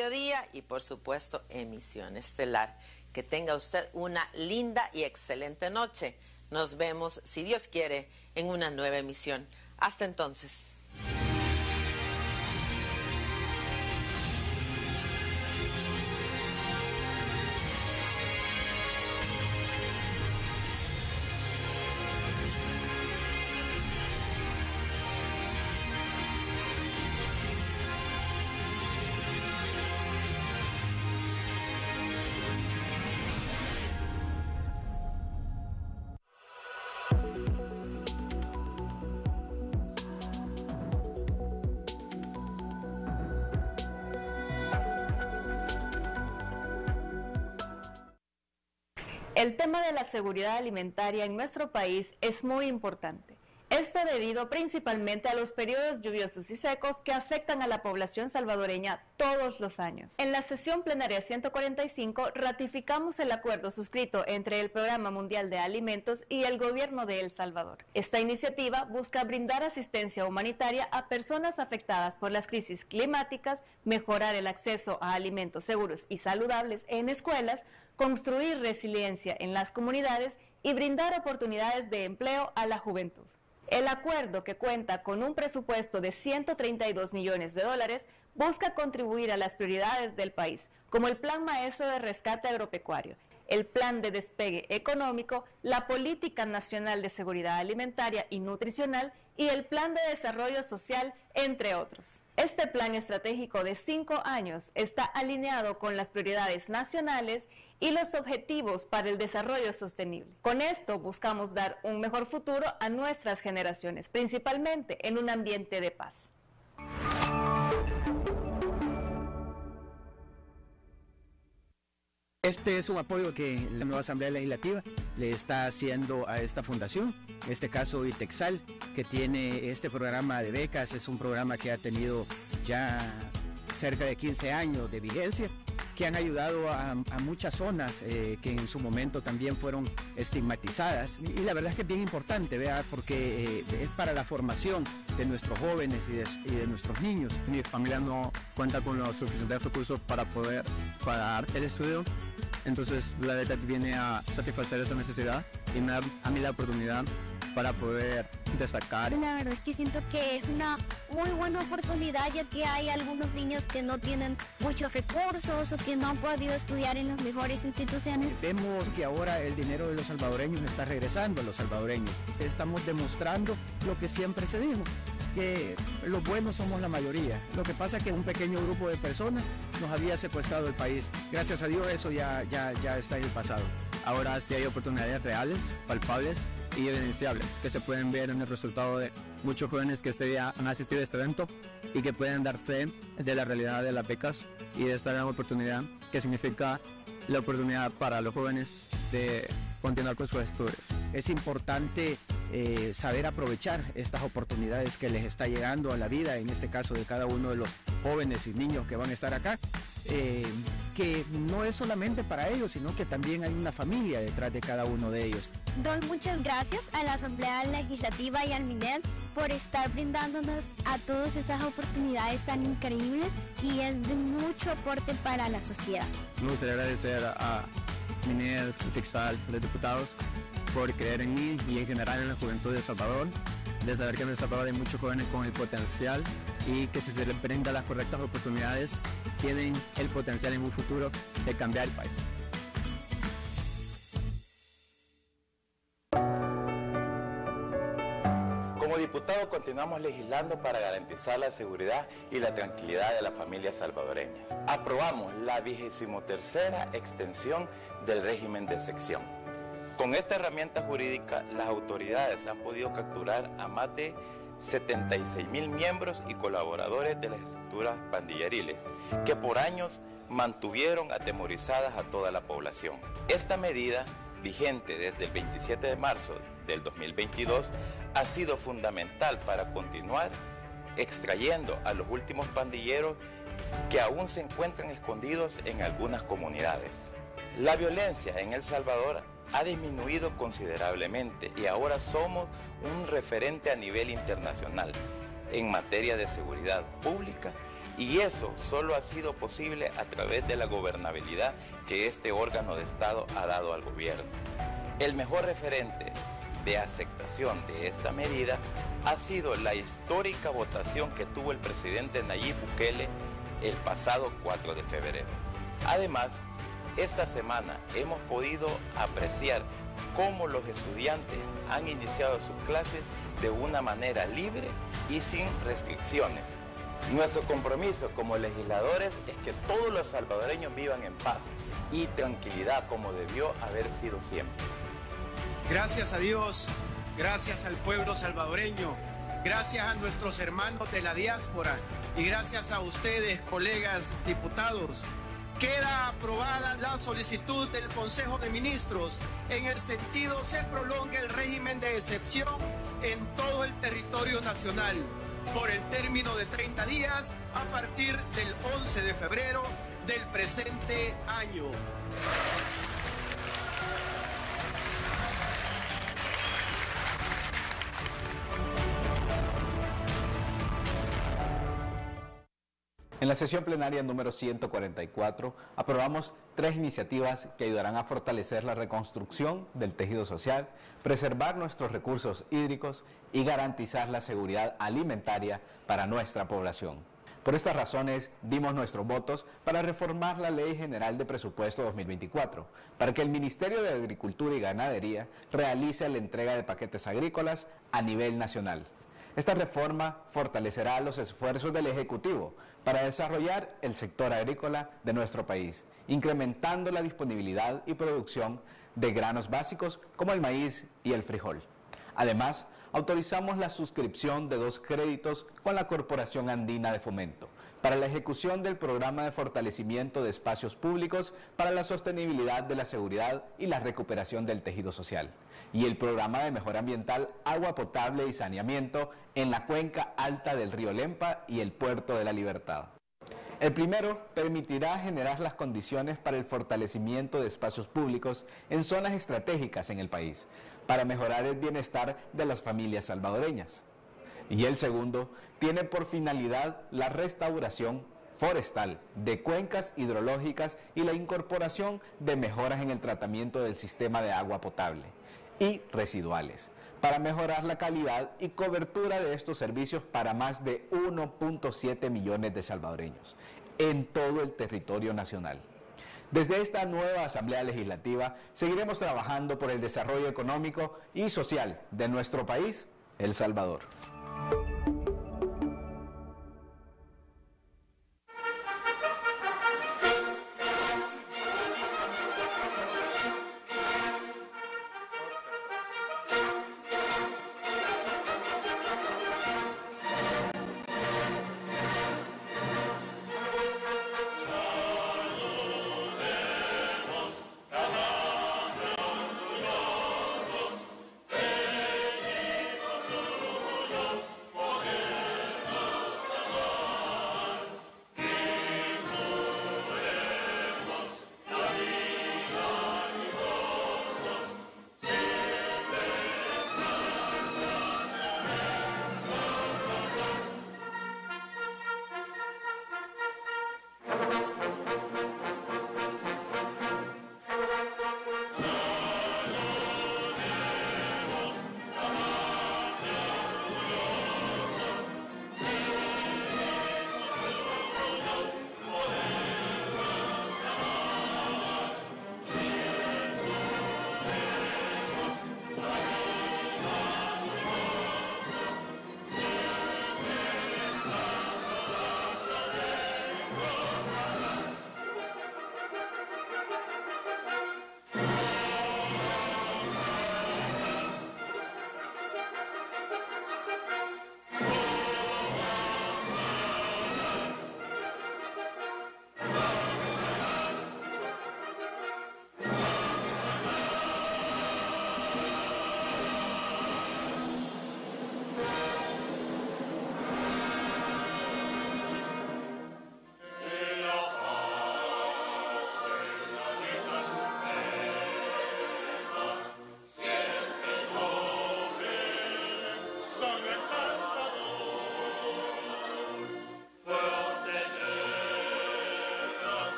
mediodía y por supuesto emisión estelar. Que tenga usted una linda y excelente noche. Nos vemos, si Dios quiere, en una nueva emisión. Hasta entonces. El tema de la seguridad alimentaria en nuestro país es muy importante. Esto debido principalmente a los periodos lluviosos y secos que afectan a la población salvadoreña todos los años. En la sesión plenaria 145 ratificamos el acuerdo suscrito entre el Programa Mundial de Alimentos y el Gobierno de El Salvador. Esta iniciativa busca brindar asistencia humanitaria a personas afectadas por las crisis climáticas, mejorar el acceso a alimentos seguros y saludables en escuelas, construir resiliencia en las comunidades y brindar oportunidades de empleo a la juventud. El acuerdo, que cuenta con un presupuesto de 132 millones de dólares, busca contribuir a las prioridades del país, como el Plan Maestro de Rescate Agropecuario, el Plan de Despegue Económico, la Política Nacional de Seguridad Alimentaria y Nutricional y el Plan de Desarrollo Social, entre otros. Este plan estratégico de cinco años está alineado con las prioridades nacionales y los objetivos para el desarrollo sostenible. Con esto buscamos dar un mejor futuro a nuestras generaciones, principalmente en un ambiente de paz. Este es un apoyo que la nueva Asamblea Legislativa le está haciendo a esta fundación, en este caso ITEXAL, que tiene este programa de becas, es un programa que ha tenido ya cerca de 15 años de vigencia que han ayudado a, muchas zonas eh, que en su momento también fueron estigmatizadas. Y, la verdad es que es bien importante, ¿vea? porque eh, es para la formación de nuestros jóvenes y de, nuestros niños. Mi familia no cuenta con los suficientes recursos para poder pagar el estudio, entonces la verdad viene a satisfacer esa necesidad y me da a mí la oportunidad para poder destacar. La verdad es que siento que es una muy buena oportunidad ya que hay algunos niños que no tienen muchos recursos o que no han podido estudiar en las mejores instituciones. Vemos que ahora el dinero de los salvadoreños está regresando a los salvadoreños. Estamos demostrando lo que siempre se dijo, que los buenos somos la mayoría. Lo que pasa es que un pequeño grupo de personas nos había secuestrado el país. Gracias a Dios eso ya, ya, ya está en el pasado. Ahora sí hay oportunidades reales, palpables y evidenciables que se pueden ver en el resultado de muchos jóvenes que este día han asistido a este evento y que pueden dar fe de la realidad de las becas y de esta gran oportunidad que significa la oportunidad para los jóvenes de continuar con sus estudios. Es importante eh, saber aprovechar estas oportunidades que les está llegando a la vida, en este caso de cada uno de los jóvenes y niños que van a estar acá, eh, que no es solamente para ellos, sino que también hay una familia detrás de cada uno de ellos. Doy muchas gracias a la Asamblea Legislativa y al MINED por estar brindándonos a todas estas oportunidades tan increíbles y es de mucho aporte para la sociedad. Me gustaría agradecer a MINED, Texal, los diputados por creer en mí y en general en la juventud de El Salvador, de saber que en El Salvador hay muchos jóvenes con el potencial y que si se les brinda las correctas oportunidades, tienen el potencial en un futuro de cambiar el país. Como diputado continuamos legislando para garantizar la seguridad y la tranquilidad de las familias salvadoreñas. Aprobamos la vigésimo tercera extensión del régimen de sección con esta herramienta jurídica, las autoridades han podido capturar a más de 76 mil miembros y colaboradores de las estructuras pandilleriles, que por años mantuvieron atemorizadas a toda la población. Esta medida, vigente desde el 27 de marzo del 2022, ha sido fundamental para continuar extrayendo a los últimos pandilleros que aún se encuentran escondidos en algunas comunidades. La violencia en El Salvador ha disminuido considerablemente y ahora somos un referente a nivel internacional en materia de seguridad pública Y eso solo ha sido posible a través de la gobernabilidad que este órgano de Estado ha dado al gobierno. El mejor referente de aceptación de esta medida ha sido la histórica votación que tuvo el presidente Nayib Bukele el pasado 4 de febrero. Además, esta semana hemos podido apreciar cómo los estudiantes han iniciado sus clases de una manera libre y sin restricciones. Nuestro compromiso como legisladores es que todos los salvadoreños vivan en paz y tranquilidad como debió haber sido siempre. Gracias a Dios, gracias al pueblo salvadoreño, gracias a nuestros hermanos de la diáspora y gracias a ustedes, colegas diputados, Queda aprobada la solicitud del Consejo de Ministros. En el sentido se prolonga el régimen de excepción en todo el territorio nacional por el término de 30 días a partir del 11 de febrero del presente año. En la sesión plenaria número 144 aprobamos tres iniciativas que ayudarán a fortalecer la reconstrucción del tejido social, preservar nuestros recursos hídricos y garantizar la seguridad alimentaria para nuestra población. Por estas razones dimos nuestros votos para reformar la Ley General de Presupuesto 2024, para que el Ministerio de Agricultura y Ganadería realice la entrega de paquetes agrícolas a nivel nacional. Esta reforma fortalecerá los esfuerzos del Ejecutivo para desarrollar el sector agrícola de nuestro país, incrementando la disponibilidad y producción de granos básicos como el maíz y el frijol. Además, autorizamos la suscripción de dos créditos con la Corporación Andina de Fomento para la ejecución del programa de fortalecimiento de espacios públicos para la sostenibilidad de la seguridad y la recuperación del tejido social, y el programa de mejora ambiental Agua Potable y Saneamiento en la cuenca alta del río Lempa y el puerto de la Libertad. El primero permitirá generar las condiciones para el fortalecimiento de espacios públicos en zonas estratégicas en el país, para mejorar el bienestar de las familias salvadoreñas. Y el segundo tiene por finalidad la restauración forestal de cuencas hidrológicas y la incorporación de mejoras en el tratamiento del sistema de agua potable y residuales para mejorar la calidad y cobertura de estos servicios para más de 1.7 millones de salvadoreños en todo el territorio nacional. Desde esta nueva Asamblea Legislativa seguiremos trabajando por el desarrollo económico y social de nuestro país, El Salvador.